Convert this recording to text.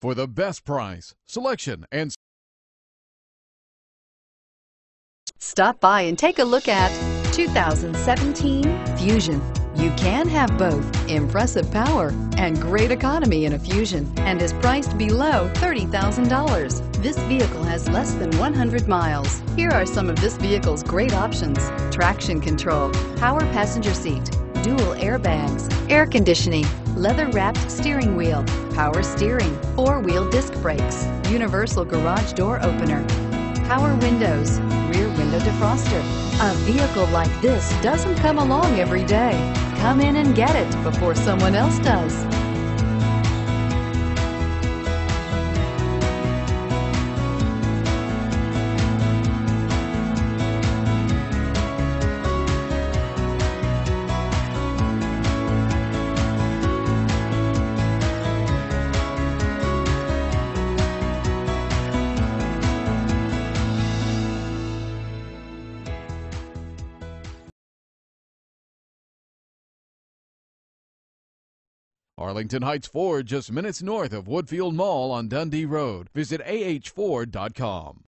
For the best price, selection, and Stop by and take a look at 2017 Fusion. You can have both impressive power and great economy in a Fusion and is priced below $30,000. This vehicle has less than 100 miles. Here are some of this vehicle's great options. Traction control, power passenger seat, dual airbags, air conditioning, leather-wrapped steering wheel, power steering, four-wheel disc brakes, universal garage door opener, power windows, rear window defroster. A vehicle like this doesn't come along every day. Come in and get it before someone else does. Arlington Heights Ford, just minutes north of Woodfield Mall on Dundee Road. Visit ahford.com.